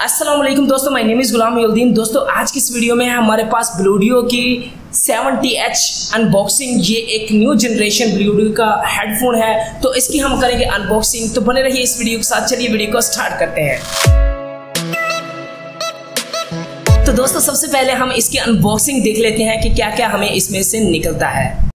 असलम दोस्तों मैं name is गुलाम युद्दीन दोस्तों, आज की इस वीडियो में हमारे पास ब्लूडियो की 70H अनबॉक्सिंग ये एक न्यू जनरेशन ब्लूडियो का हेडफोन है। तो इसकी हम करेंगे अनबॉक्सिंग तो बने रहिए इस वीडियो के साथ। चलिए वीडियो को स्टार्ट करते हैं। तो दोस्तों, सबसे पहले हम इसकी अनबॉक्सिंग देख लेते हैं कि क्या क्या हमें इसमें से निकलता है।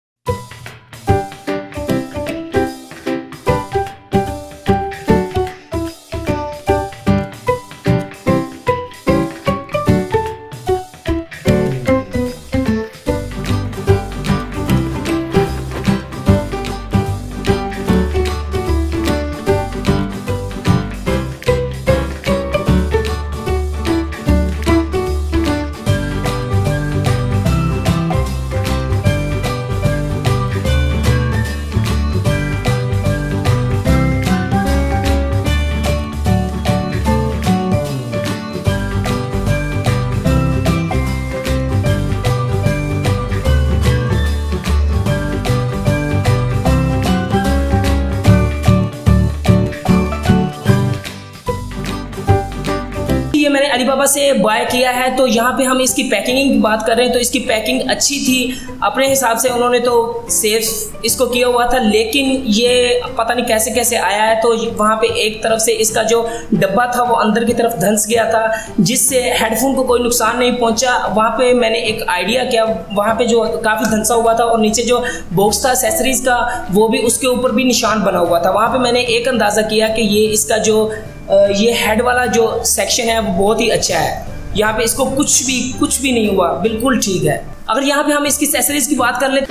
अलीबाबा से बाय किया है तो यहाँ पे हम इसकी पैकिंग की बात कर रहे हैं तो इसकी पैकिंग अच्छी थी। अपने हिसाब से उन्होंने तो सेफ़ इसको किया हुआ था, लेकिन ये पता नहीं कैसे कैसे आया है तो वहाँ पे एक तरफ़ से इसका जो डब्बा था, वो अंदर की तरफ़ धंस गया था, जिससे हेडफोन को कोई नुकसान नहीं पहुँचा। वहाँ पे मैंने एक आइडिया किया, वहाँ पे जो काफ़ी धंसा हुआ था, और नीचे जो बॉक्स था एसेसरीज का, वो भी उसके ऊपर भी निशान बना हुआ था। वहाँ पर मैंने एक अंदाज़ा किया कि ये इसका जो ये हेड वाला जो सेक्शन है, वो बहुत ही अच्छा है। यहाँ पे इसको कुछ भी कुछ भी नहीं हुआ। बिल्कुल ठीक है। अगर यहाँ पे हम इसकी सेसरीज की बात कर ले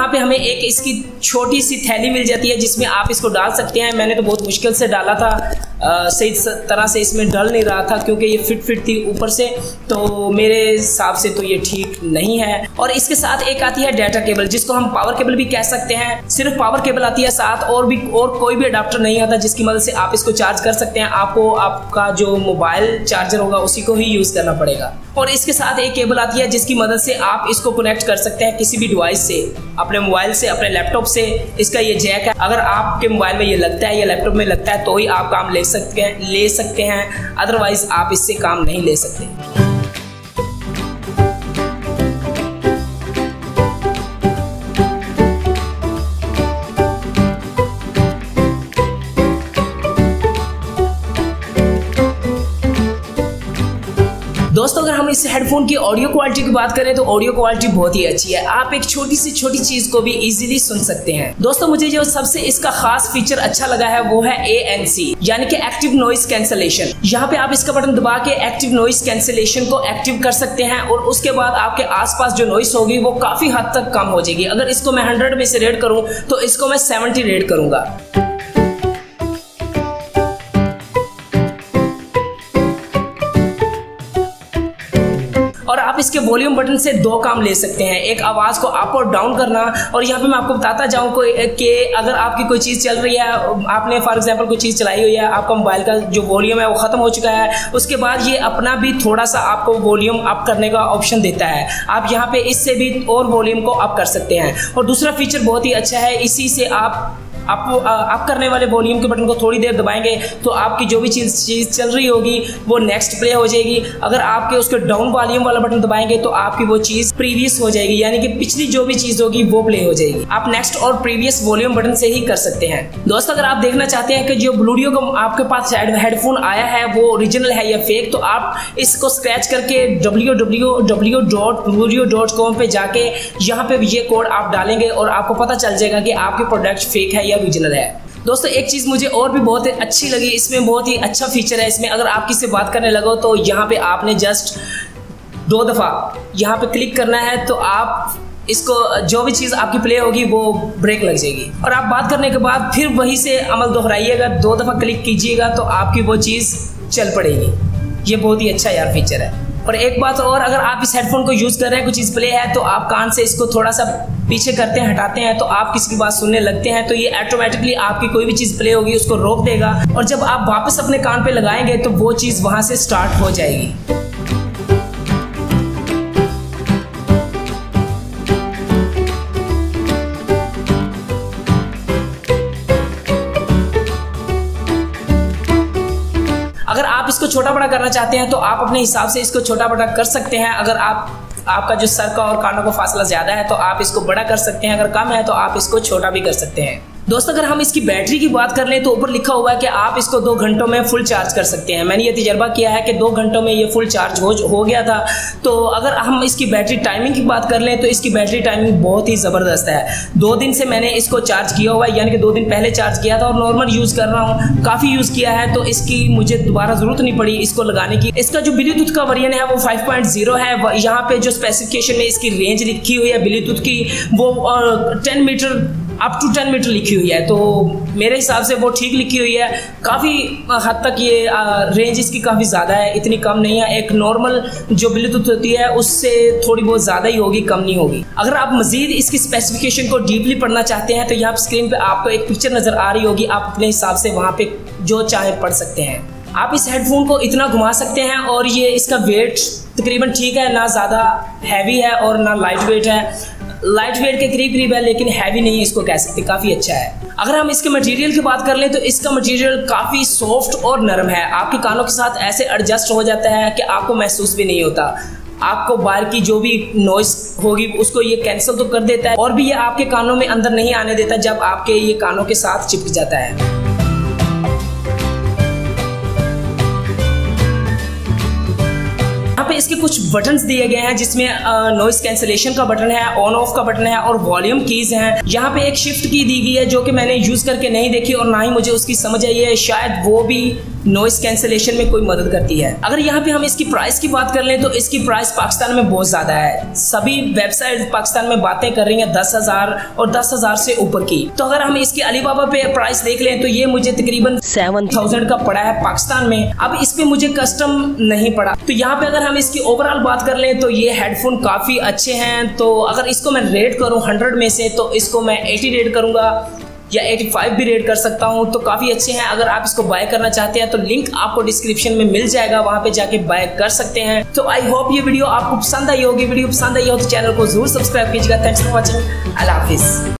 यहाँ पे हमें एक इसकी छोटी सी थैली मिल जाती है, जिसमें आप इसको डाल सकते हैं। मैंने तो बहुत मुश्किल से डाला था। सही तरह से इसमें डल नहीं रहा था, क्योंकि ये फिट फिट थी ऊपर से। तो मेरे हिसाब से तो ये ठीक नहीं है। और इसके साथ एक आती है डाटा केबल, जिसको हम पावर केबल भी कह सकते हैं। सिर्फ़ पावर केबल आती है, साथ और भी, और कोई भी अडाप्टर नहीं आता, जिसकी मदद से आप इसको चार्ज कर सकते हैं। आपको आपका जो मोबाइल चार्जर होगा, उसी को ही यूज़ करना पड़ेगा। और इसके साथ एक केबल आती है, जिसकी मदद से आप इसको कनेक्ट कर सकते हैं किसी भी डिवाइस से। अपने मोबाइल से, अपने लैपटॉप से, इसका ये जैक है। अगर आपके मोबाइल में ये लगता है, या लैपटॉप में लगता है तो ही आप काम ले सकते हैं, ले सकते हैं। अदरवाइज़ आप इससे काम नहीं ले सकते। इस हेडफोन की ऑडियो क्वालिटी की बात करें तो ऑडियो क्वालिटी बहुत ही अच्छी है। आप एक छोटी सी छोटी चीज़ को भी इजीली सुन सकते हैं। दोस्तों, मुझे जो सबसे इसका खास फीचर अच्छा लगा है वो है ए एन सी यानी कि एक्टिव नॉइस कैंसलेशन यहाँ पे आप इसका बटन दबा के एक्टिव नॉइस कैंसलेशन को एक्टिव कर सकते हैं और उसके बाद आपके आसपास जो नॉइस होगी वो काफ़ी हद तक कम हो जाएगी। अगर इसको मैं हंड्रेड में से रेड करूँ तो इसको मैं सेवेंटी रेड करूँगा। वॉल्यूम बटन से दो काम ले सकते हैं। एक आवाज़ को अप और डाउन करना और यहाँ पे मैं आपको बताता जाऊँ कि अगर आपकी कोई चीज़ चल रही है, आपने फॉर एग्जांपल कोई चीज़ चलाई हुई है, आपका मोबाइल का जो वॉल्यूम है वो ख़त्म हो चुका है, उसके बाद ये अपना भी थोड़ा सा आपको वॉल्यूम अप करने का ऑप्शन देता है। आप यहाँ पे इससे भी और वॉल्यूम को अप कर सकते हैं। और दूसरा फीचर बहुत ही अच्छा है, इसी से आप आप आप करने वाले वॉल्यूम के बटन को थोड़ी देर दबाएँगे तो आपकी जो भी चीज़ चीज़ चल रही होगी, वो नेक्स्ट प्ले हो जाएगी। अगर आपके उसके डाउन वॉल्यूम वाला बटन दबाएँगे तो आपकी वो चीज़ प्रीवियस हो जाएगी, यानी कि पिछली जो भी चीज़ होगी, वो प्ले हो जाएगी। आप नेक्स्ट और प्रीवियस वॉल्यूम बटन से ही कर सकते हैं। दोस्तों, अगर आप देखना चाहते हैं कि जो ब्लूडियो का आपके पास हेडफोन आया है, वो ओरिजिनल है या फेक तो आप इसको स्क्रैच करके W W W dot Bluedio dot com जाके यहाँ पे ये कोड आप डालेंगे और आपको पता चल जाएगा कि आपके प्रोडक्ट फेक है या ओरिजिनल है। दोस्तों, एक चीज़ मुझे और भी बहुत अच्छी लगी। इसमें बहुत ही अच्छा फीचर है। इसमें अगर आप किसी बात करने लगो तो यहाँ पे आपने जस्ट दो दफ़ा यहाँ पे क्लिक करना है तो आप इसको, जो भी चीज़ आपकी प्ले होगी, वो ब्रेक लग जाएगी। और आप बात करने के बाद फिर वही से अमल दोहराइएगा, दो दफ़ा क्लिक कीजिएगा तो आपकी वो चीज़ चल पड़ेगी। ये बहुत ही अच्छा यार फीचर है। और एक बात और, अगर आप इस हेडफोन को यूज़ कर रहे हैं, कुछ डिस्प्ले प्ले है तो आप कान से इसको थोड़ा सा पीछे करते हैं, हटाते हैं तो आप किसी की बात सुनने लगते हैं तो ये ऑटोमेटिकली आपकी कोई भी चीज़ प्ले होगी, उसको रोक देगा। और जब आप वापस अपने कान पे लगाएँगे तो वो चीज़ वहाँ से स्टार्ट हो जाएगी। बड़ा करना चाहते हैं तो आप अपने हिसाब से इसको छोटा बड़ा कर सकते हैं। अगर आप, आपका जो सर का और कानों का फासला ज़्यादा है तो आप इसको बड़ा कर सकते हैं। अगर कम है तो आप इसको छोटा भी कर सकते हैं। दोस्तों, अगर हम इसकी बैटरी की बात कर लें तो ऊपर लिखा हुआ है कि आप इसको दो घंटों में फुल चार्ज कर सकते हैं। मैंने ये तजर्बा किया है कि दो घंटों में ये फुल चार्ज हो हो गया था। तो अगर हम इसकी बैटरी टाइमिंग की बात कर लें तो इसकी बैटरी टाइमिंग बहुत ही ज़बरदस्त है। दो दिन से मैंने इसको चार्ज किया हुआ है, यानी कि दो दिन पहले चार्ज किया था और नॉर्मल यूज़ कर रहा हूँ। काफ़ी यूज़ किया है तो इसकी मुझे दोबारा ज़रूरत नहीं पड़ी इसको लगाने की। इसका जो ब्लूटूथ का वरियन है, वो फाइव है। यहाँ पे जो स्पेसिफिकेशन में इसकी रेंज लिखी हुई है ब्लूटूथ की, वो ten metre up to ten metre लिखी हुई है। तो मेरे हिसाब से वो ठीक लिखी हुई है। काफ़ी हद तक ये रेंज इसकी काफ़ी ज़्यादा है। इतनी कम नहीं है। एक नॉर्मल जो ब्लूटूथ होती है, उससे थोड़ी बहुत ज़्यादा ही होगी, कम नहीं होगी। अगर आप मजीद इसकी स्पेसिफिकेशन को डीपली पढ़ना चाहते हैं तो यहाँ स्क्रीन पर आपको एक पिक्चर नज़र आ रही होगी। आप अपने हिसाब से वहाँ पे जो चाहे पढ़ सकते हैं। आप इस हेडफोन को इतना घुमा सकते हैं और ये इसका वेट तकरीबन ठीक है, ना ज़्यादा हैवी है और ना लाइट वेट है। लाइट वेट के करीब करीब है, लेकिन हैवी नहीं इसको कह सकते, काफ़ी अच्छा है। अगर हम इसके मटेरियल की बात कर लें तो इसका मटेरियल काफ़ी सॉफ्ट और नरम है। आपके कानों के साथ ऐसे एडजस्ट हो जाता है कि आपको महसूस भी नहीं होता। आपको बाहर की जो भी नॉइस होगी, उसको ये कैंसिल तो कर देता है और भी ये आपके कानों में अंदर नहीं आने देता, जब आपके ये कानों के साथ चिपक जाता है। कुछ बटन दिए गए हैं जिसमें नॉइस कैंसिलेशन का बटन है ऑन ऑफ़ का बटन है और वॉल्यूम कीज हैं। यहाँ पे एक शिफ्ट की दी गई है जो कि मैंने यूज़ करके नहीं देखी और ना ही मुझे उसकी समझ आई है। शायद वो भी नॉइस कैंसिलेशन में कोई मदद करती है। अगर यहाँ पे हम इसकी प्राइस की बात कर लें तो इसकी प्राइस पाकिस्तान में बहुत ज़्यादा है। सभी वेबसाइट पाकिस्तान में बातें कर रही हैं दस हज़ार और दस हज़ार से ऊपर की। तो अगर हम इसकी अलीबाबा पे प्राइस देख लें तो ये मुझे तकरीबन सेवन थाउज़ेंड का पड़ा है पाकिस्तान में। अब इस पे मुझे कस्टम नहीं पड़ा। तो यहाँ पे अगर हम इसकी ओवरऑल बात कर लें तो ये हेडफोन काफ़ी अच्छे हैं। तो अगर इसको मैं रेट करूँ हंड्रेड में से तो इसको मैं एटी रेट करूँगा या 85 भी रेट कर सकता हूँ। तो काफ़ी अच्छे हैं। अगर आप इसको बाय करना चाहते हैं तो लिंक आपको डिस्क्रिप्शन में मिल जाएगा। वहाँ पे जाके बाय कर सकते हैं। तो आई होप ये वीडियो आपको पसंद आई होगी। वीडियो पसंद आई हो तो चैनल को ज़रूर सब्सक्राइब कीजिएगा। थैंक्स फॉर वॉचिंग अल्लाह हाफिज़।